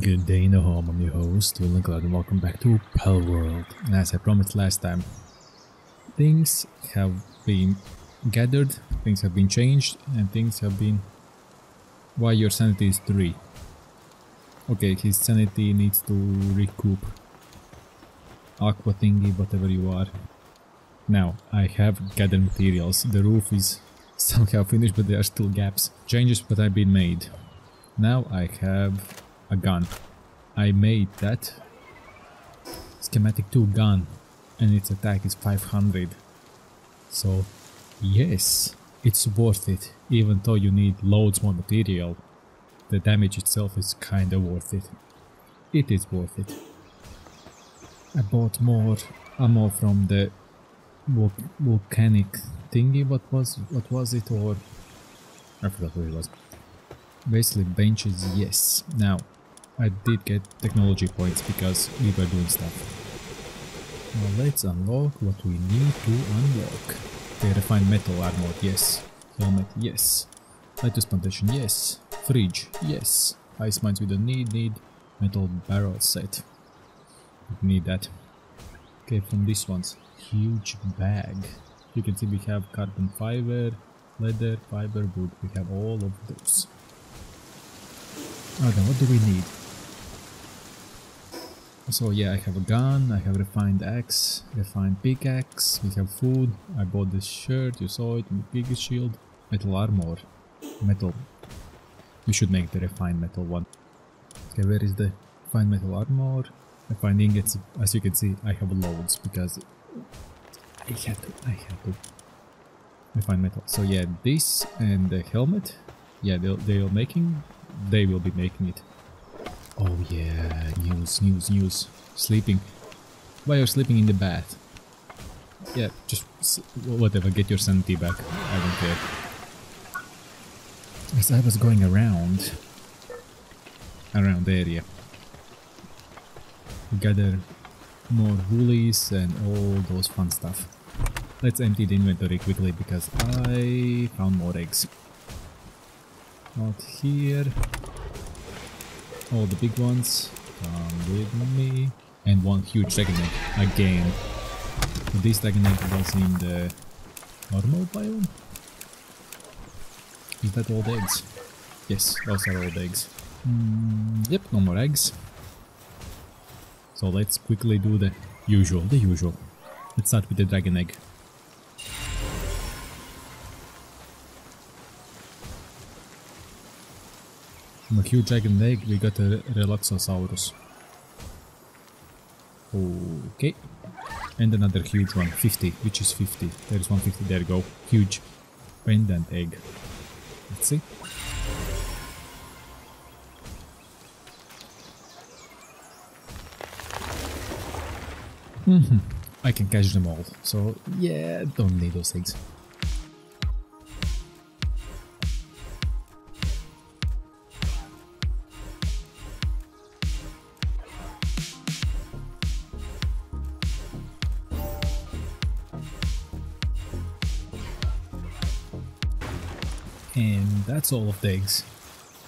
Good day in the home, I'm your host, Villain Cloud, and welcome back to Pal World. And as I promised last time, things have been gathered, things have been changed, and things have been... Why your sanity is 3. Okay, his sanity needs to recoup. Aqua thingy, whatever you are. Now, I have gathered materials. The roof is somehow finished, but there are still gaps. Changes that have been made. Now I have a gun. I made that schematic 2 gun and its attack is 500. So yes, it's worth it even though you need loads more material. The damage itself is kinda worth it. It is worth it. I bought more ammo from the volcanic thingy, what was what was it or I forgot what it was. Basically benches, yes. Now I did get technology points because we were doing stuff. Now let's unlock what we need to unlock. Okay, refined metal armor, yes. Helmet, yes. Latest plantation, yes. Fridge, yes. Ice mines we don't need, need metal barrel set. We need that. Okay, from these ones, huge bag. You can see we have carbon fiber, leather, fiber, wood. We have all of those. Then, what do we need? So yeah, I have a gun, I have refined axe, refined pickaxe, we have food, I bought this shirt, you saw it, biggest shield, metal armor, metal. We should make the refined metal one. Okay, where is the refined metal armor? Refined ingots, as you can see, I have loads because I had to, I had to. Refined metal. So yeah, this and the helmet, yeah, they'll, they're making, they will be making it. Oh yeah, news, news, news. Sleeping. Why are you're sleeping in the bath? Yeah, just whatever, get your sanity back. I don't care. As I was going around, around the area, gather more woolies and all those fun stuff. Let's empty the inventory quickly because I found more eggs. Not here all the big ones. Come with me. And one huge dragon egg again. This dragon egg was in the normal biome? Is that all the eggs? Yes, those are all the eggs. Mm, yep, no more eggs. So let's quickly do the usual, the usual. Let's start with the dragon egg. From a huge dragon egg, we got a Relaxaurus. Okay. And another huge one, 50, which is 50. There's 150, there you go. Huge pendant egg. Let's see. Mm -hmm. I can catch them all, so yeah, don't need those eggs. All of the eggs.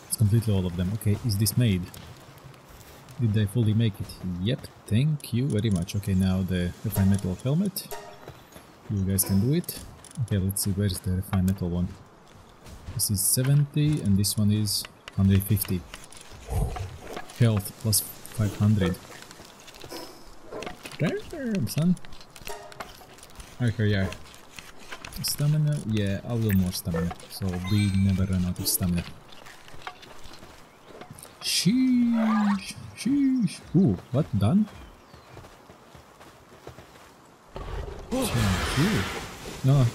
It's completely all of them. Okay, is this made? Did they fully make it? Yep, thank you very much. Okay, now the refined metal helmet. You guys can do it. Okay, let's see, where's the refined metal one? This is 70 and this one is 150. Health plus 500. Damn, son. Okay, yeah. Stamina? Yeah, a little more stamina. So we never run out of stamina. Sheesh. Sheesh. Ooh, what? Done? No,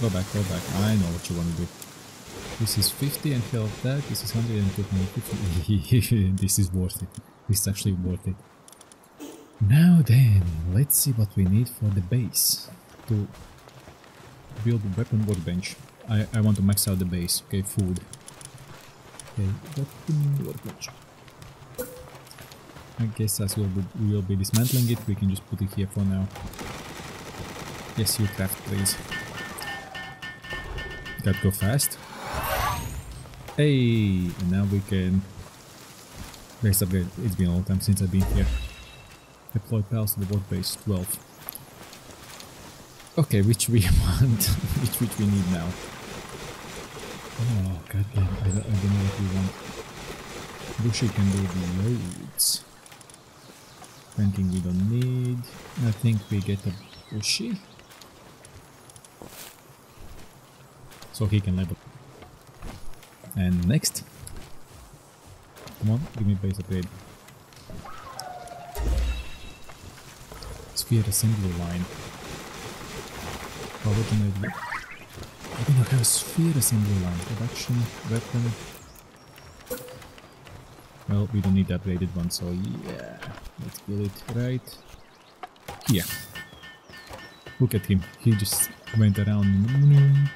go back, go back. I know what you want to do. This is 50 and health that. This is 100 and 250. this is worth it. This is actually worth it. Now then, let's see what we need for the base. To build weapon workbench. I, I want to max out the base. Okay, food. Okay, weapon workbench. I guess as we'll be, we will be dismantling it, we can just put it here for now. Yes, you craft, please. Gotta go fast. Hey, and now we can Base upgrade. It's been a long time since I've been here. Deploy pals to the workbase 12. Okay, which we want, which which we need now. Oh god damn, I don't, I don't know what we want. Bushi can do the loads. Ranking we don't need. I think we get a Bushi. So he can level. And next. Come on, give me base upgrade. Sphere assembly line. How would you do? I do not have sphere assembly line. Production, weapon. Well, we don't need the upgraded one, so yeah. Let's build it right here. Look at him. He just went around.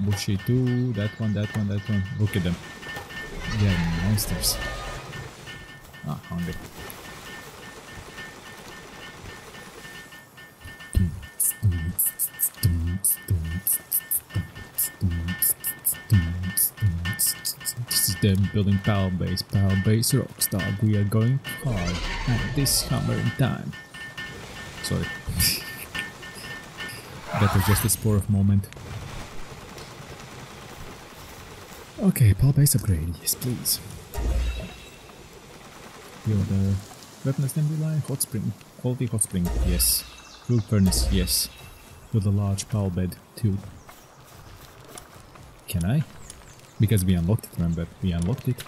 Bushi 2, that one, that one, that one. Look at them. They're monsters. Ah, hungry. Them building power base, power base rockstar. We are going hard at this hammer in time. Sorry. that was just a spur of moment. Okay, power base upgrade, yes please. Build a weapon assembly line, hot spring, quality hot spring, yes. Fuel furnace, yes. Build a large power bed, too. Can I? Because we unlocked it, remember? We unlocked it.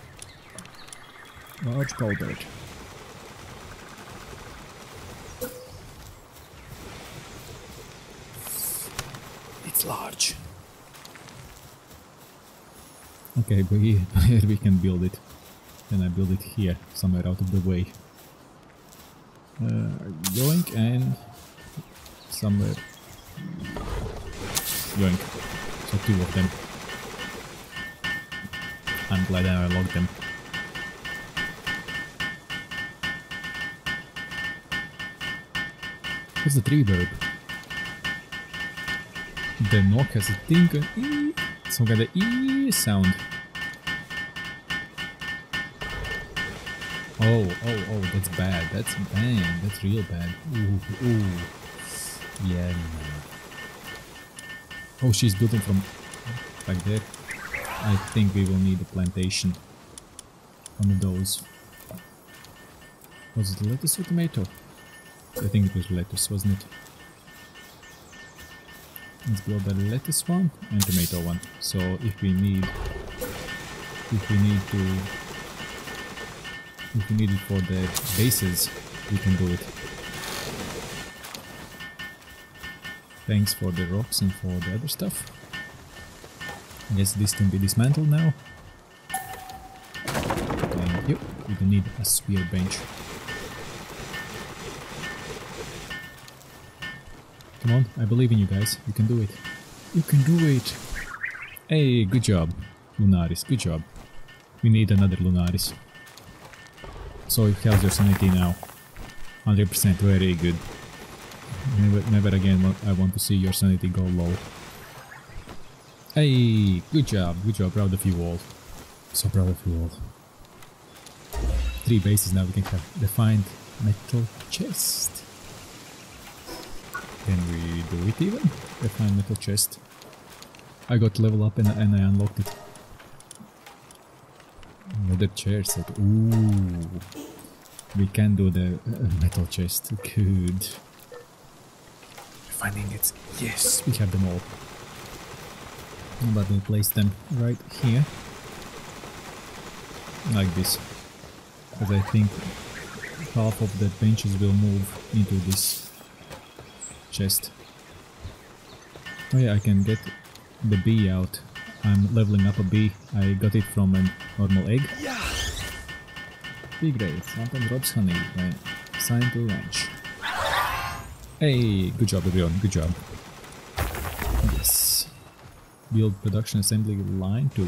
Large power bed. It's large. Okay, but here, we can build it. Then I build it here, somewhere out of the way. Uh, yoink and somewhere. Yoink. So two of them. I'm glad I logged him. What's the tree verb? The knock has a thing, e, some kind of e sound. Oh, oh, oh, that's bad. That's bad. That's real bad. Ooh, ooh. Yeah. Oh, she's building from back there. I think we will need a plantation. One of those. Was it lettuce or tomato? I think it was lettuce, wasn't it? Let's build the lettuce one and tomato one. So if we need if we need to if we need it for the bases, we can do it. Thanks for the rocks and for the other stuff. Guess this can be dismantled now. Thank. We don't need a spear bench. Come on, I believe in you guys. You can do it. You can do it. Hey, good job. Lunaris, good job. We need another Lunaris. So how's your sanity now? 100%, very good. Never, never again I want to see your sanity go low. Hey, good job, good job, proud of you all. So proud of you all. Three bases now we can have defined metal chest. Can we do it even? Defined metal chest. I got level up and, and I unlocked it. Another chair set. Ooh. We can do the uh, metal chest. Good. Finding it. Yes, we have them all. But we place them right here. Like this. Because I think half of the benches will move into this chest. Oh yeah, I can get the bee out. I'm leveling up a bee. I got it from a normal egg. Yeah. Bee great. Sometimes robs honey assigned to ranch. Hey, good job everyone, good job build production assembly line to...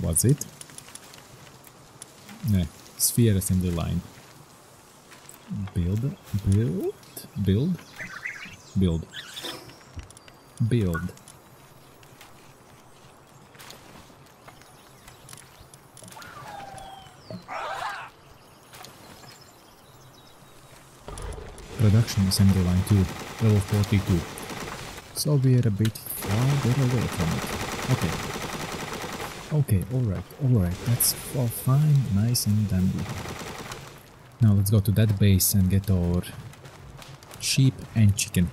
What's it? Sphere assembly line. Build, build, build, build, build. Production assembly line 2, level 42. So we're a bit farther away from it. Okay. Okay, alright, alright, that's all fine, nice and dandy. Now let's go to that base and get our sheep and chicken.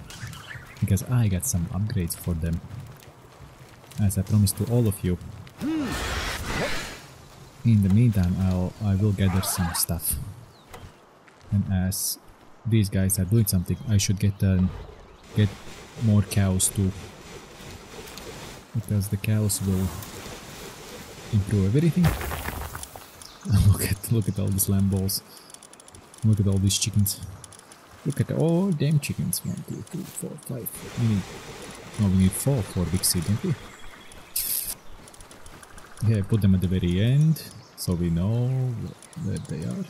Because I got some upgrades for them. As I promised to all of you. In the meantime, I'll I will gather some stuff. And as these guys are doing something, I should get um, get more cows too. Because the cows will improve everything. look at look at all these Lamballs. Look at all these chickens. Look at all damn chickens. One, two, three, four, five. We need no we need four for big seed, don't we? Yeah, put them at the very end so we know where they are.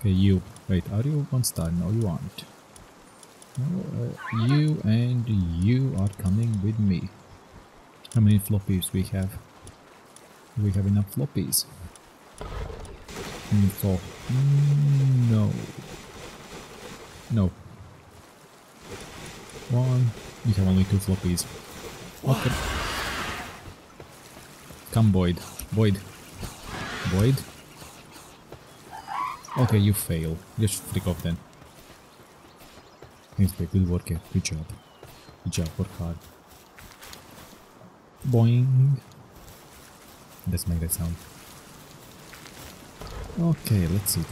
Okay, you. Wait, are you one star? No, you aren't. You and you are coming with me. How many floppies we have? We have enough floppies? Four. Mm, no. No. One. We have only two floppies. Okay. Come, Boyd. Boyd. Boyd. Okay, you fail. Just freak off then. Thanks, babe. Good work. Good job. Good job. Work hard. Boing. Let's make that sound. Okay, let's see.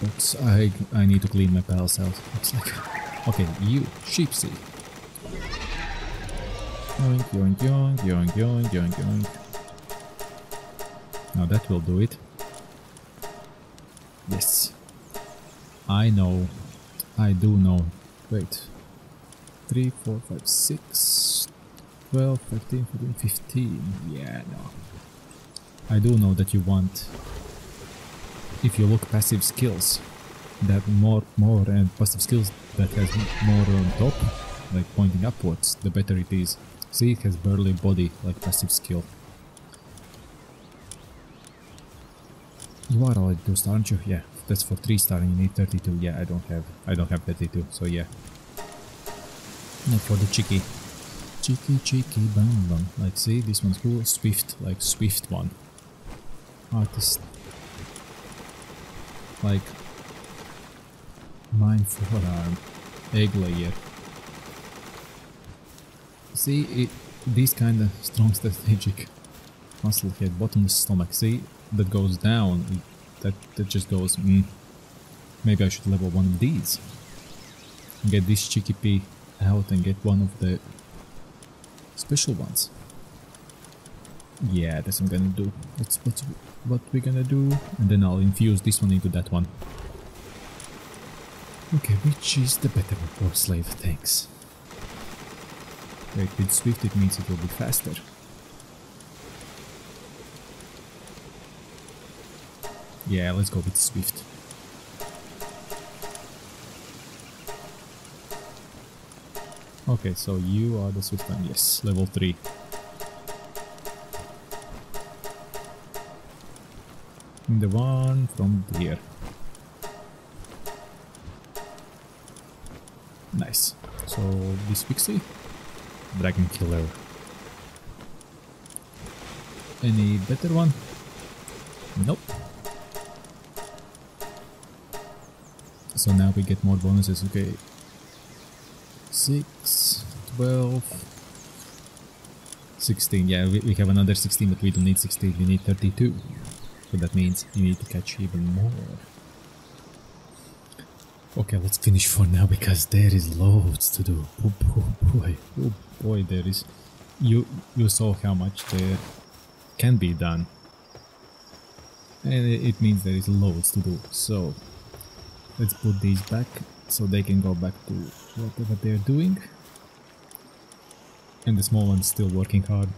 But I I need to clean my pals out. Looks like. Okay, you sheepsy. Yoink, yoink, yoink, yoink, yoink, yoink, yoink. Now that will do it. Yes. I know. I do know. Wait. 3, 4, 5, 6, 12, 13, 14, 15. Yeah, no. I do know that you want, if you look passive skills, that more, more and passive skills that has more on top, like pointing upwards, the better it is. See, it has barely body, like passive skill. You are already star, aren't you? Yeah, that's for three star you need 32. Yeah, I don't have, I don't have 32, so yeah. Not for the cheeky. Cheeky, cheeky, bum bum. Like, see, this one's cool. Swift, like Swift one. Artist. Like, mine forearm. Egg layer. See, it, these kind of strong strategic muscle head, bottomless stomach. See, that goes down. That that just goes. Mm, maybe I should level one of these. Get this cheeky pea out and get one of the special ones. Yeah, that's what I'm gonna do. That's what's what we're gonna do, and then I'll infuse this one into that one. Okay, which is the better one for slave? Thanks. Wait, with Swift it means it will be faster. Yeah, let's go with Swift. Okay, so you are the Swift one. Yes, level 3. The one from here. Nice. So this Pixie? Dragon Killer. Any better one? Nope. So now we get more bonuses, okay. 6, 12, 16, yeah, we, we have another 16, but we don't need 16, we need 32. So that means you need to catch even more. Okay, let's finish for now because there is loads to do. Oh, oh boy, oh boy, there is. You you saw how much there can be done, and it, it means there is loads to do. So let's put these back so they can go back to whatever they're doing, and the small one's still working hard.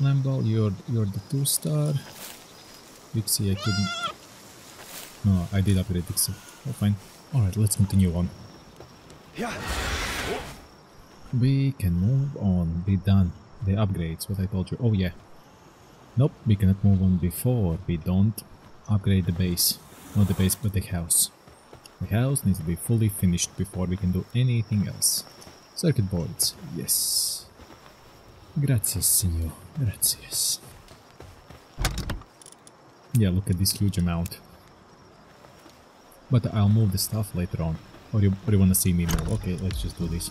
Lamball, you're you're the two star. Pixie, I couldn't. No, I did upgrade Pixie. Oh, fine. Alright, let's continue on. Yeah. We can move on. Be done. The upgrades, what I told you. Oh, yeah. Nope, we cannot move on before we don't upgrade the base. Not the base, but the house. The house needs to be fully finished before we can do anything else. Circuit boards, yes. Gracias, signor. Gracias. Yeah, look at this huge amount. But I'll move the stuff later on. Or you, or you wanna see me move? Okay, let's just do this.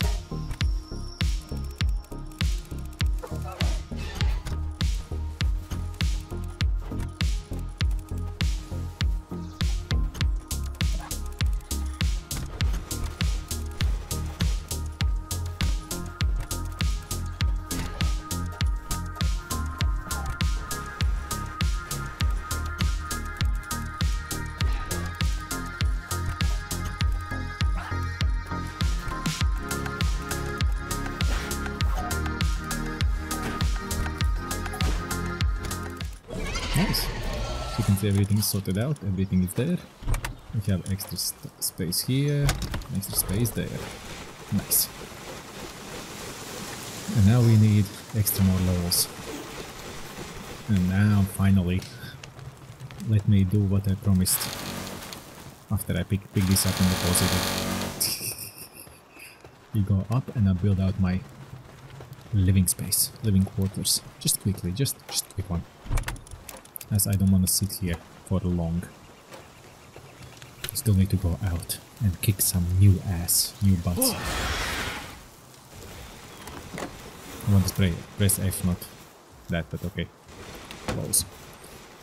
So you can see everything is sorted out, everything is there. We have extra space here, extra space there. Nice. And now we need extra more levels. And now, finally, let me do what I promised. After I pick, pick this up and deposit it. you go up and I build out my living space, living quarters. Just quickly, just, just quick one as I don't want to sit here for long. Still need to go out and kick some new ass, new butts. I want to spray, press F, not that, but okay. Close.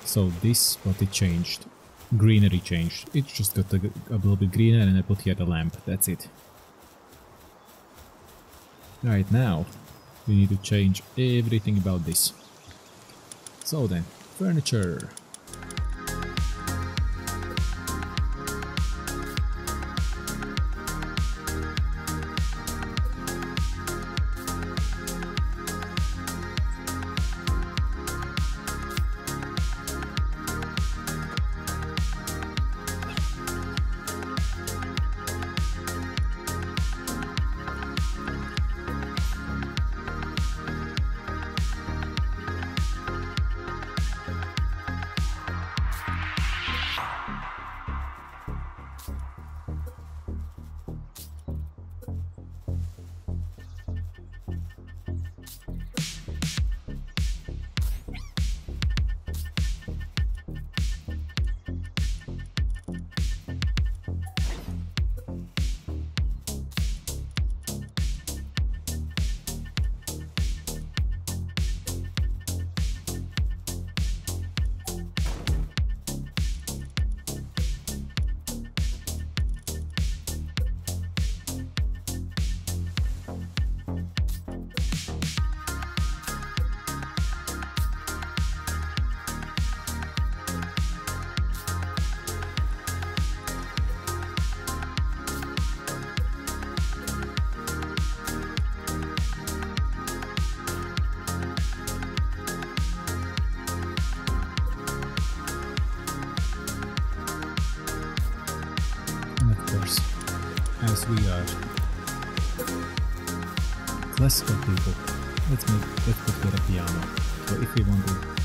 So this, what it changed. Greenery changed. It just got a, a little bit greener and I put here the lamp, that's it. Right now, we need to change everything about this. So then, furniture.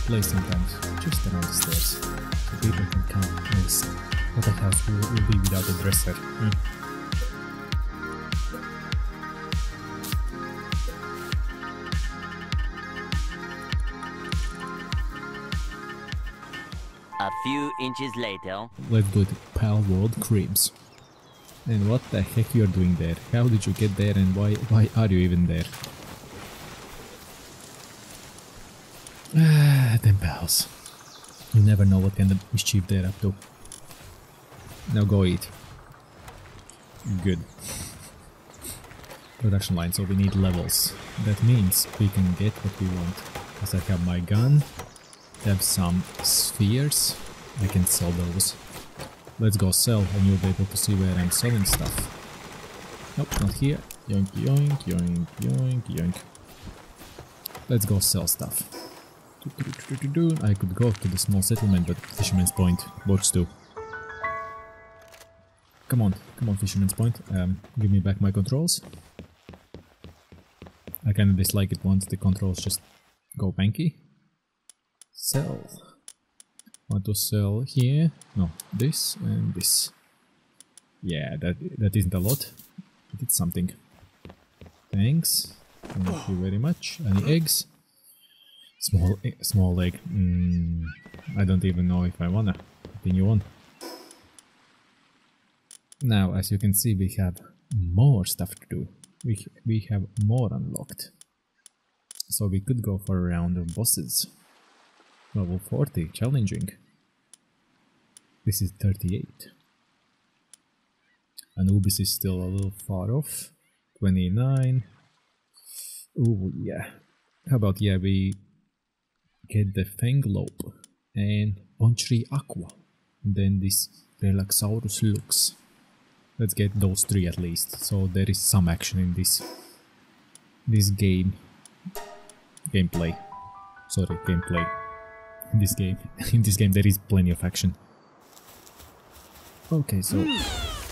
To sometimes just around the stairs, so people can come and see what a house will, will be without a dresser. Hmm. A few inches later. Let's do it Pal World Cribs. And what the heck you're doing there? How did you get there and why why are you even there? Them pals. You never know what kind of mischief they're up to. Now go eat. Good. Production line, so we need levels. That means we can get what we want. As I have my gun, have some spheres, I can sell those. Let's go sell and you'll be able to see where I'm selling stuff. Nope, not here. Yoink, yoink, yoink, yoink, yoink. Let's go sell stuff. I could go to the small settlement, but Fisherman's Point works too. Come on, come on, Fisherman's Point. Um, give me back my controls. I kinda dislike it once the controls just go banky. Sell. Want to sell here? No, this and this. Yeah, that that isn't a lot. But it's something. Thanks. Thank you very much. Any eggs? Small, small egg. Mm, I don't even know if I wanna continue on. Now, as you can see, we have more stuff to do. We we have more unlocked. So we could go for a round of bosses. Level 40, challenging. This is 38. Anubis is still a little far off. 29. Ooh, yeah. How about, yeah, we get the Fanglope and Ontree Aqua. And then this Relaxaurus Lux. Let's get those three at least, so there is some action in this this game. Gameplay. Sorry, gameplay. In this game. in this game there is plenty of action. Okay, so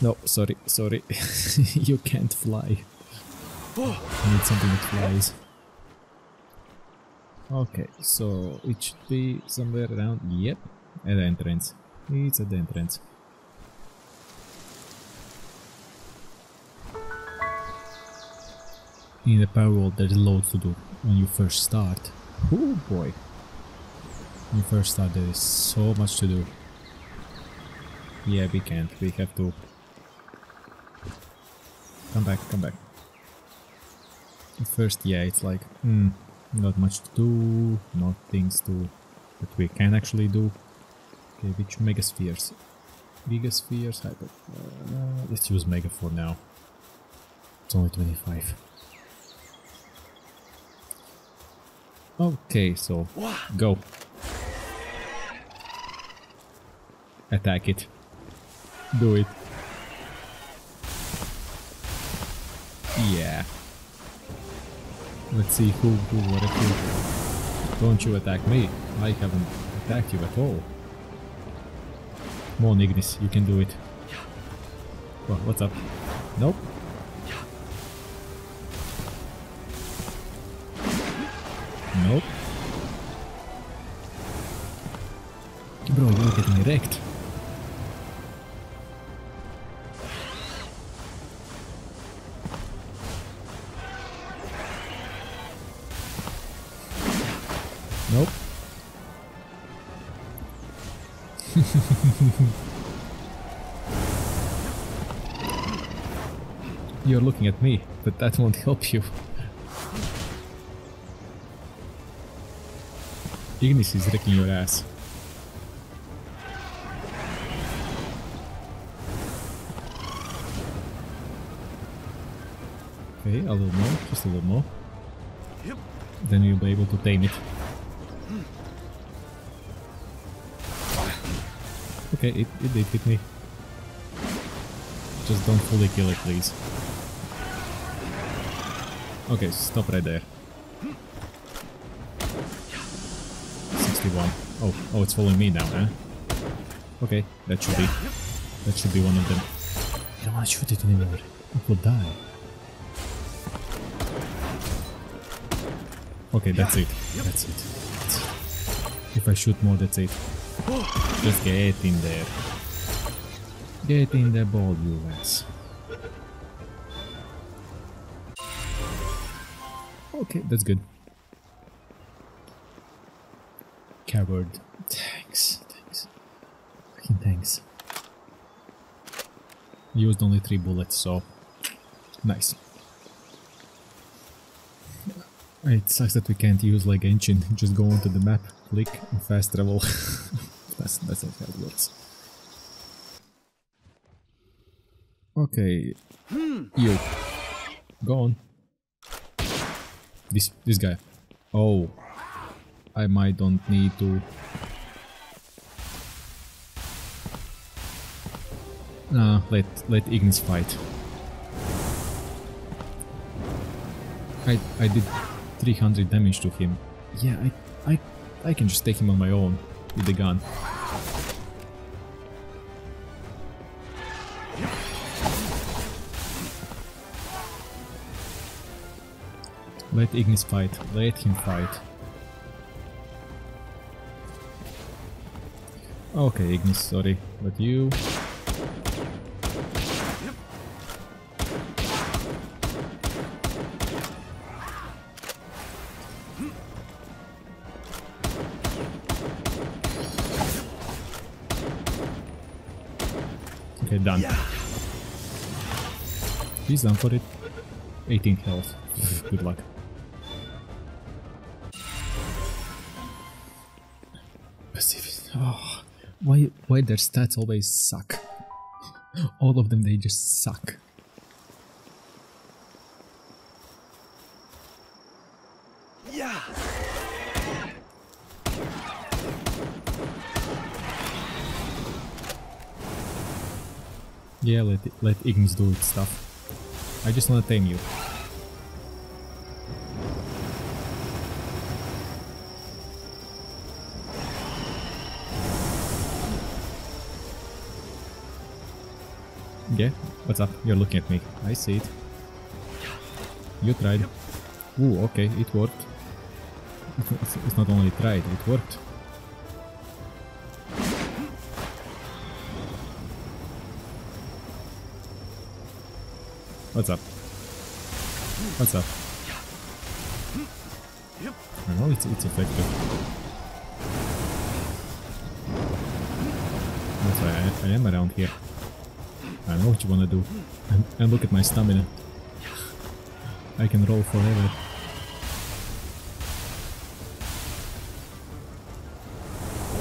no, sorry, sorry. you can't fly. I need something that flies. Okay, so it should be somewhere around. Yep, at the entrance. It's at the entrance. In the power world, there's loads to do when you first start. Oh boy. When you first start, there is so much to do. Yeah, we can't. We have to. Come back, come back. At first, yeah, it's like, hmm, not much to do, not things to that we can actually do. Okay, which megaspheres? Gigaspheres, hyper. Uh, let's use mega for now. It's only 25. Okay, so go. Attack it. Do it. Yeah. Let's see who, who, what if you... Don't you attack me. I haven't attacked you at all. Come on, Ignis, you can do it. Well, what's up? Nope. Nope. Bro, you're getting wrecked. Looking at me, but that won't help you. Ignis is wrecking your ass. Okay, a little more, just a little more. Then you'll be able to tame it. Hmm. Okay, it, it did hit me. Just don't fully kill it, please. Okay, stop right there. 61. Oh, oh, it's following me now, huh? Okay, that should be... That should be one of them. I don't want to shoot it anymore. It will die. Okay, that's it. That's it. That's it. If I shoot more, that's it. Just get in there. Get in the ball, you ass. Okay, that's good. Coward. Thanks, thanks. Fucking thanks. Used only three bullets, so nice. It sucks that we can't use like engine, just go onto the map, click, and fast travel. that's, that's not how it works. Okay, hmm. you, go on. This, this guy. Oh, I might don't need to... Nah, let, let Ignis fight. I, I did 300 damage to him. Yeah, I, I, I can just take him on my own with the gun. Let Ignis fight. Let him fight. Okay, Ignis, sorry. But you... Okay, done. He's done for it. 18 health. Good luck. Why their stats always suck? All of them they just suck. Yeah. Yeah, let let Ignis do its stuff. I just wanna tame you. What's up? You're looking at me. I see it. You tried. Ooh, okay, it worked. It's, not only tried, it worked. What's up? What's up? I know it's, it's effective. That's why I, I am around here. I know what you wanna do. And, and look at my stamina. I can roll forever.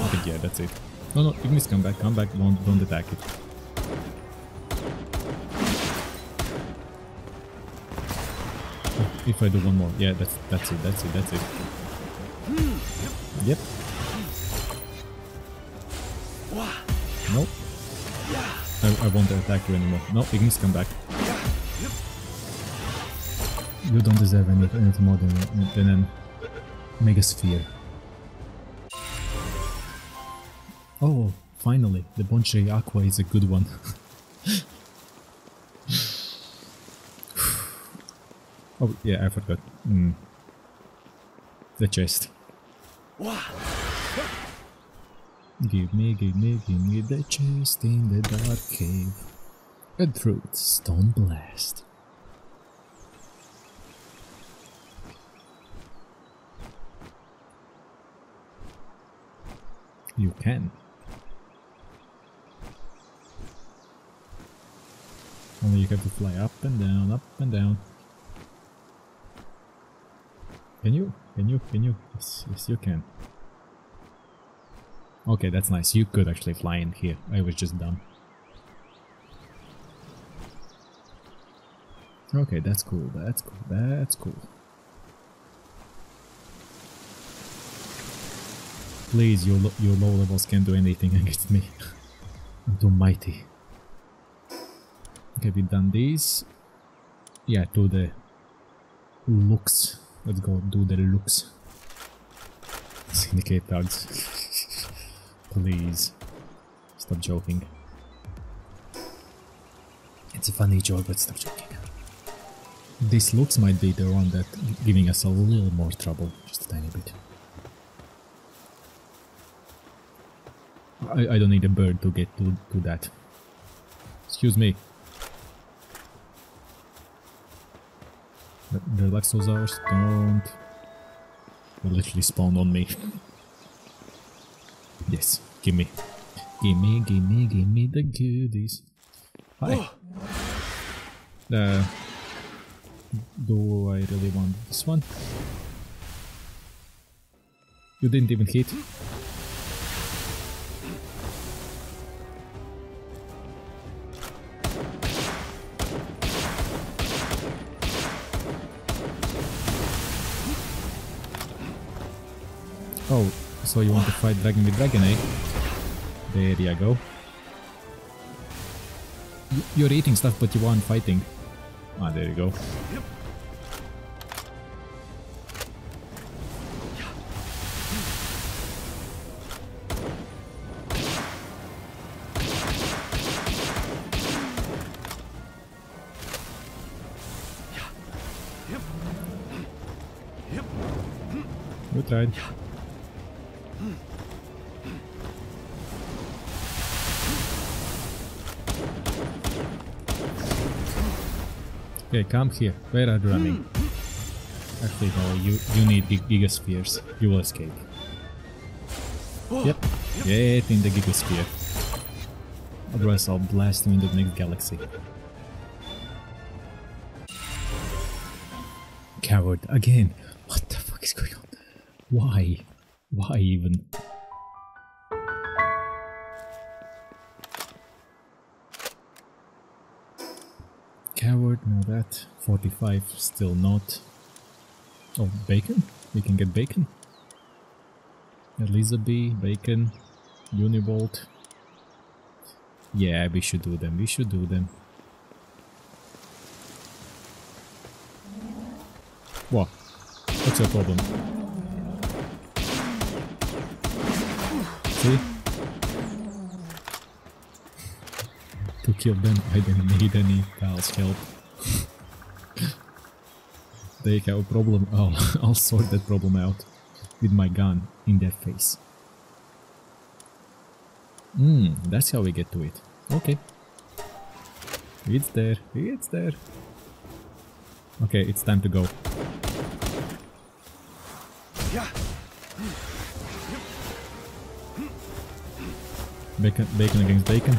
I think yeah, that's it. No, no, Ignis, come back, come back, don't, don't attack it. Oh, if I do one more, yeah, that's that's it, that's it, that's it. Yep. I, won't attack you anymore. No, Ignis, come back. You don't deserve any, anything more than, than an Megasphere. Oh, finally, the Bonche Aqua is a good one. oh, yeah, I forgot. Mm. The chest. Give me, give me, give me the chest in the dark cave. A truth stone blast. You can. Only you have to fly up and down, up and down. Can you? Can you? Can you? Yes, yes you can. Okay, that's nice. You could actually fly in here. I was just dumb. Okay, that's cool. That's cool. That's cool. Please, your, your low levels can't do anything against me. I'm too mighty. Okay, we've done these. Yeah, do the looks. Let's go do the looks. Syndicate thugs. Please. Stop joking. It's a funny joke, but stop joking. This looks might be the one that giving us a little more trouble, just a tiny bit. I, I don't need a bird to get to, to that. Excuse me. The, the Luxosaurs don't... They literally spawned on me. yes, gimme. Gimme, gimme, gimme the goodies. Hi. Uh, do I really want this one? You didn't even hit. So you want to fight dragon with dragon, eh? There you go. You're eating stuff, but you aren't fighting. Ah, there you go. Okay, come here. Where are you running? Actually, no, you, you need gig Gigaspheres. You will escape. Yep, get in the Gigasphere. Otherwise I'll blast you into the next galaxy. Coward, again! What the fuck is going on? Why? Why even? No that. 45, still not. Oh, bacon? We can get bacon? Elizabee, bacon, Univolt. Yeah, we should do them, we should do them. What? What's your problem? See? to kill them, I didn't need any pals help. they have a problem, I'll, I'll sort that problem out with my gun in their face. Hmm, that's how we get to it. Okay. It's there, it's there. Okay, it's time to go. Yeah. Bacon, bacon against bacon.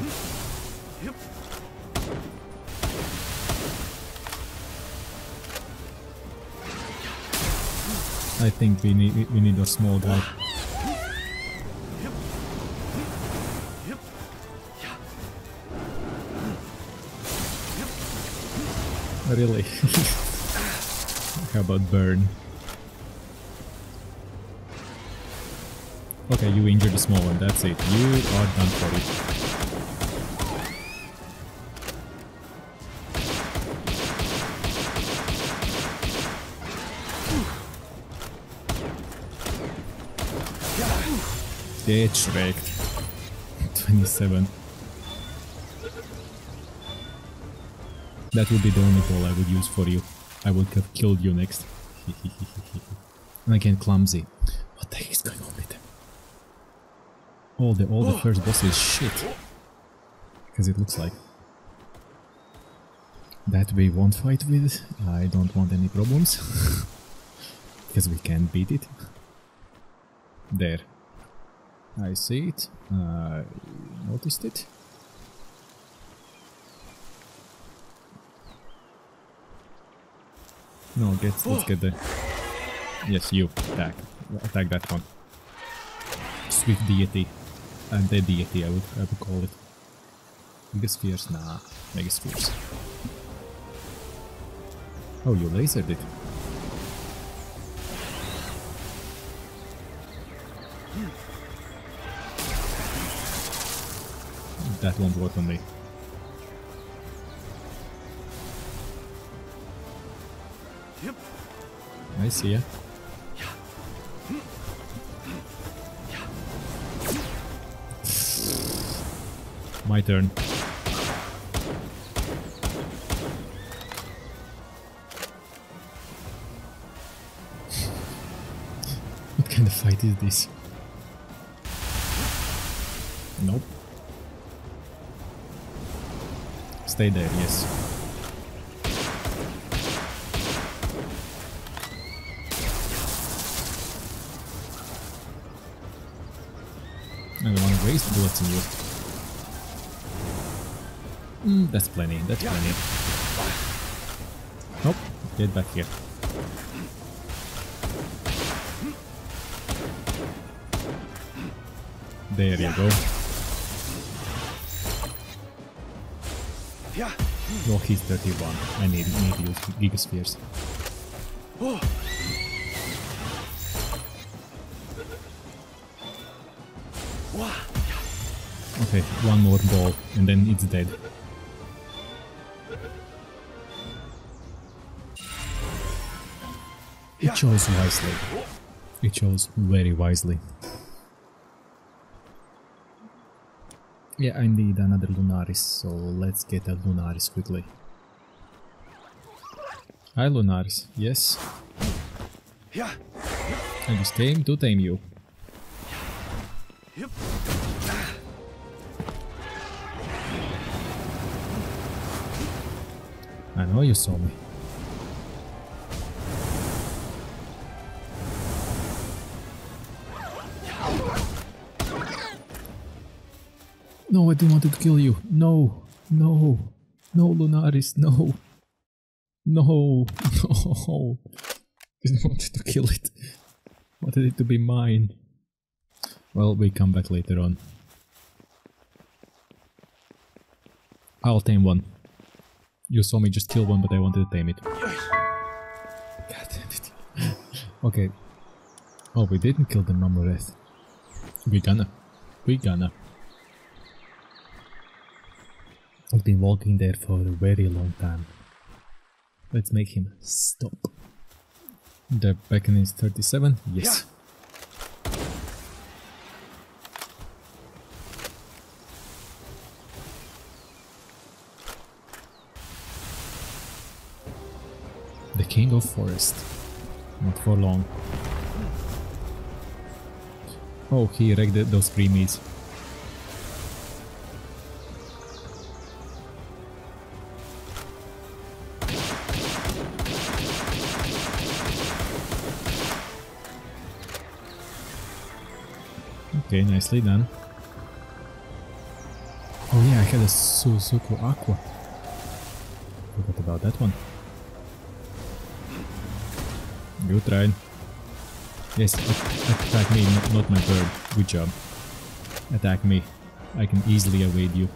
I think we need we need a small guy. Really? How about burn? Okay, you injured the small one, that's it. You are done for it. Get shreked. 27. That would be the only ball I would use for you. I would have killed you next. and again, clumsy. What the heck is going on with them? All the all the first boss is shit. Because it looks like. That we won't fight with. I don't want any problems. Because we can't beat it. There. I see it. I noticed it. No, get let's get the. Yes, you attack. Attack that one. Swift deity. And the deity, I would I would call it. Megaspheres? Nah, Megaspheres. Oh, you lasered it. Hmm. That won't work on me. I see ya. My turn. what kind of fight is this? Nope. Stay there, yes. I don't want to waste bullets on you. Mm, that's plenty, that's plenty. Nope, get back here. There you go. Oh, he's 31. I need, need to use Gigaspheres. Okay, one more ball, and then it's dead. It chose wisely. It chose very wisely. Yeah, I need another Lunaris, so let's get a Lunaris quickly. Hi Lunaris, yes, Yeah. I just came to tame you. Yep. I know you saw me. No, I didn't want to kill you. No, no, no, Lunaris, no. No, no. Didn't want to kill it. Wanted it to be mine. Well, we come back later on. I'll tame one. You saw me just kill one, but I wanted to tame it. God damn it. okay. Oh, we didn't kill the Mammoth. We gonna. We gonna. I've been walking there for a very long time. Let's make him stop. The Beakon is 37? Yes. The king of forest. Not for long. Oh, he wrecked those creamies. Nicely done. Oh yeah, I had a Suzaku Aqua. Forgot about that one. Good try. Yes, attack me, not, not my bird. Good job. Attack me. I can easily evade you.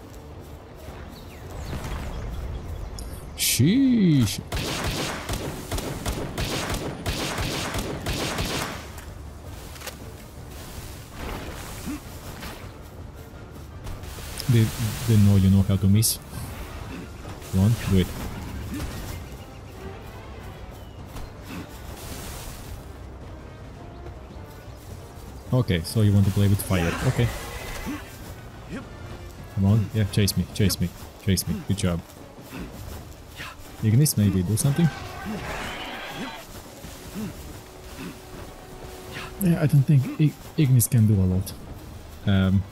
Sheesh. They, they know you know how to miss. Come on, do it. Okay, so you want to play with fire. Okay. Come on, yeah, chase me, chase me, chase me. Good job. Ignis, maybe do something? Yeah, I don't think Ignis can do a lot. Um,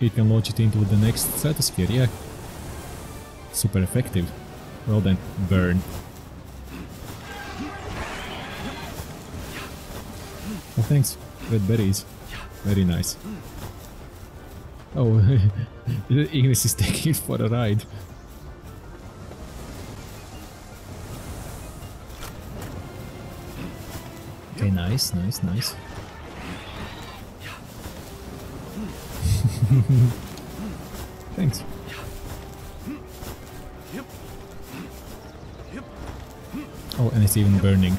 it, can launch it into the next stratosphere, yeah. Super effective. Well then, burn. Oh, thanks. Red berries. Very nice. Oh, Ignis is taking it for a ride. Okay, nice, nice, nice. Thanks. Oh, and it's even burning.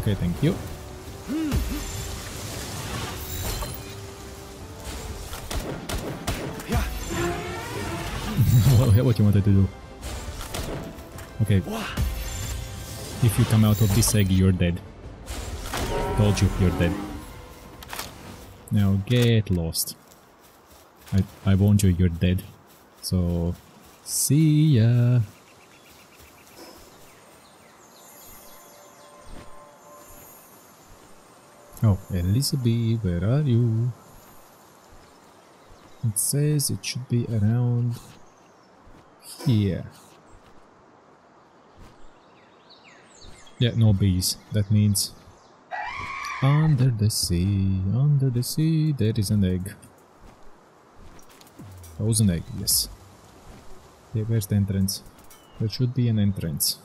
Okay, thank you. What you wanted to do? Okay, if you come out of this egg, you're dead. Told you, you're dead. Now get lost. I, I warned you, you're dead. So, see ya. Oh, Elizabee, where are you? It says it should be around here. Yeah, no bees. That means under the sea, under the sea, there is an egg. That was an egg, yes. Okay, where's the entrance? There should be an entrance.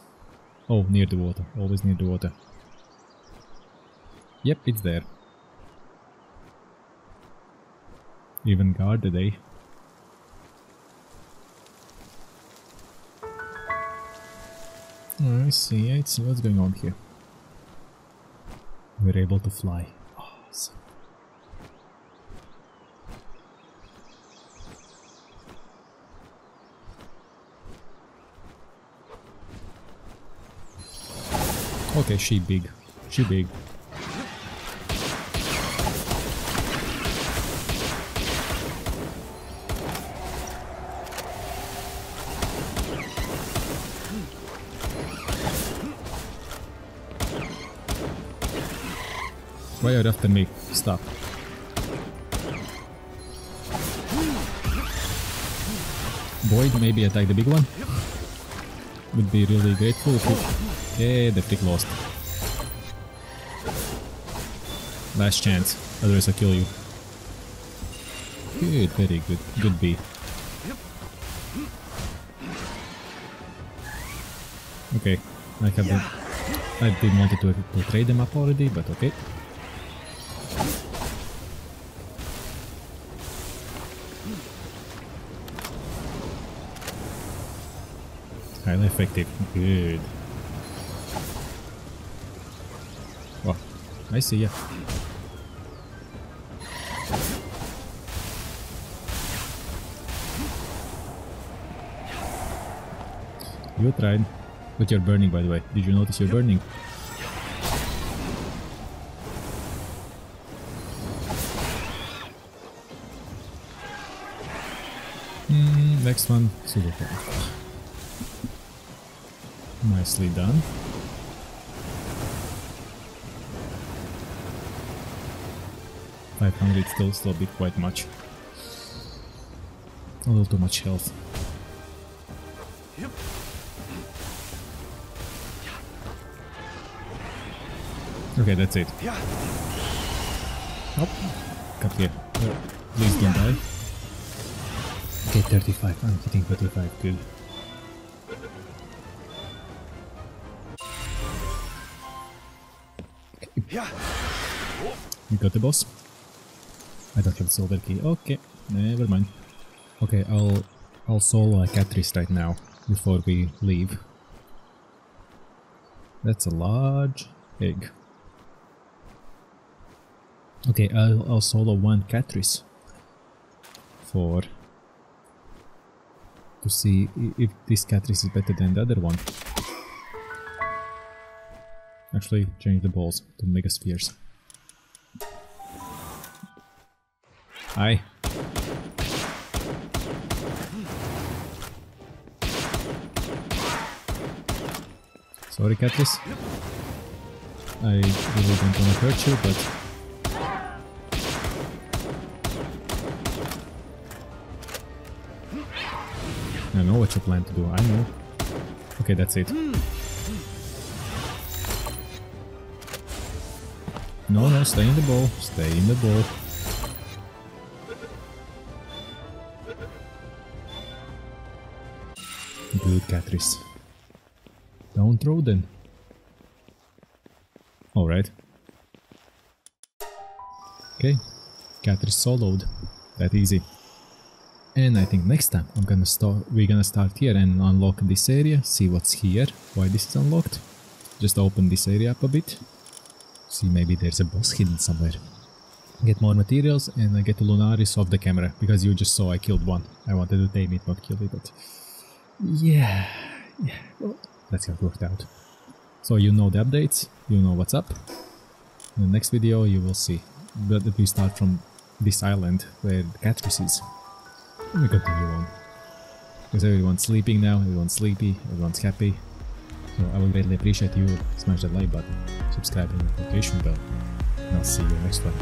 Oh, near the water. Always near the water. Yep, it's there. Even guarded, eh? I see, I see what's going on here. We're able to fly. Okay, she big. She big. Why are you after me? Stop. Void maybe attack the big one. Would be really grateful if it... Yeah, the tick lost. Last chance. Otherwise I kill you. Good, very good. Good B. Okay, I have. I didn't want to, to trade them up already, but okay. Highly effective. Good. Wow. I see ya. You tried. But you're burning, by the way. Did you notice you're burning? Mm, next one, super. Nicely done. Five hundred still still bit quite much. A little too much health. Okay, that's it. Yeah. Nope. Cut here. Uh, please don't die. Okay, 35. I'm hitting 35. Good. You got the boss? I don't have the silver key. Okay, never mind. Okay, I'll I'll solo a Katress right now before we leave. That's a large egg. Okay, I'll, I'll solo one Katress for to see if this Katress is better than the other one. Actually, change the balls to mega spheres. Hi. Sorry, Katress. I really don't want to hurt you, but I know what you plan to do. I know. Okay, that's it. No, no, stay in the ball. Stay in the ball. Good, Katress. Don't throw them. Alright. Okay. Katress soloed. That easy. And I think next time I'm gonna start we're gonna start here and unlock this area, see what's here, why this is unlocked. Just open this area up a bit. See maybe there's a boss hidden somewhere. Get more materials and I get the Lunaris off the camera because you just saw I killed one. I wanted to tame it, not kill it, but yeah, yeah. Well, that's how it worked out. So you know the updates, you know what's up. In the next video you will see that we start from this island where the Katress is. And we continue on. Because everyone's sleeping now, everyone's sleepy, everyone's happy. So I would greatly appreciate you smash that like button, subscribe and notification bell. And I'll see you next one.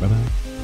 Bye bye.